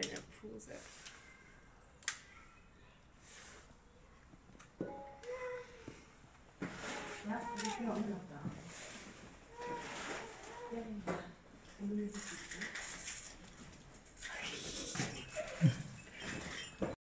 うぜやっとできるようになった。